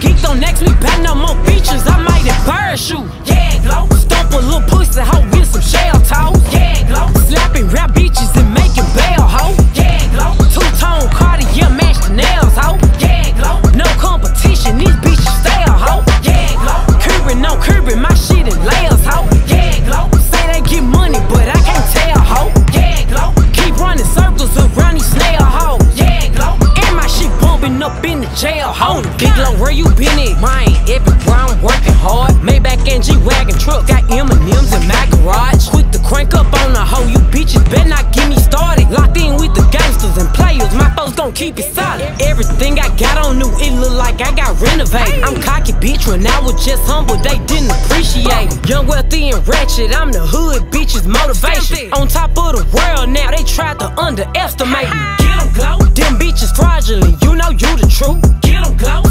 geek, don't next me back no more features. I might embarrass you. Yeah, Glo. Stomp a little pussy hoe with some shell toes. Yeah, Glo. Slapping rap bitches and making bail hoe. Yeah, Glo. Two tone Cartier match the nails hoe. Yeah, Glo. No competition, these bitches stale hoe. Yeah, Glo. Curbing, no curbing, my shit in layers hoe. Bumping up in the jail hoe. Big low, where you been at? Mine, everywhere I'm working hard. Maybach and G-Wagon truck, got M&M's in my garage. Quick to crank up on the hoe, you bitches better not get me started. Locked in with the gangsters and players, my folks gon' keep it solid. Everything I got on new, it look like I got renovated. I'm cocky, bitch, when I was just humble, they didn't appreciate it. Young, wealthy, and ratchet, I'm the hood, bitches motivation. On top of the world now, they tried to underestimate me. Get 'em them you the truth. Get 'em Glo.